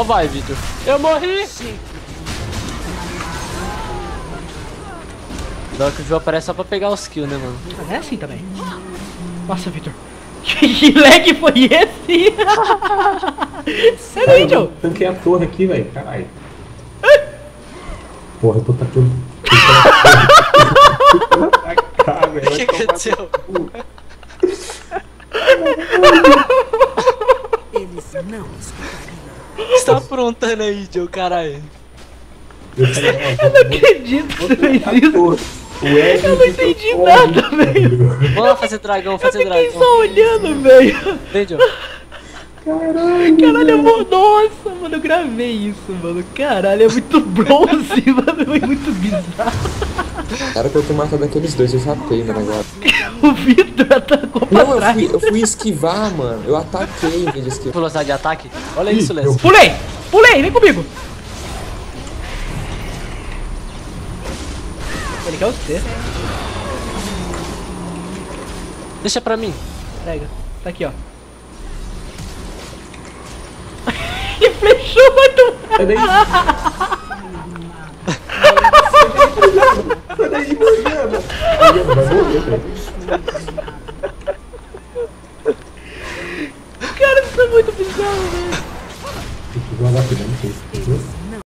Ó vai, Vitor. Eu morri! Dó que o João aparece só pra pegar os kills, né, mano? É assim também. Nossa, Victor. Que lag foi esse? Sério, aí, Joe? Tanquei a torre aqui, velho. Caralho. Porra, eu tô tacando. O que aconteceu? Não escutariam. O que você tá aprontando aí, Joe, caralho? Eu não acredito que você fez isso. Eu não entendi nada, velho. Vamos lá fazer dragão, Eu fazer fiquei dragão. só olhando, velho. Vem, Joe. Caralho, amor, nossa, mano, eu gravei isso, mano. Caralho, é muito bronze, mano, foi muito bizarro. Era pra eu ter matado aqueles dois, eu já tenho no negócio. O Victor atacou pra Não, eu trás. fui, eu fui esquivar, mano. Eu ataquei em vez de esquivar. Velocidade de ataque. Olha isso, Ih, Léo. eu- Pulei! Pulei, vem comigo! Ele quer você. Deixa pra mim. Pega. Tá aqui, ó. Ele flechou muito Cara, isso é muito bizarro, velho. Tem que não sei se tem.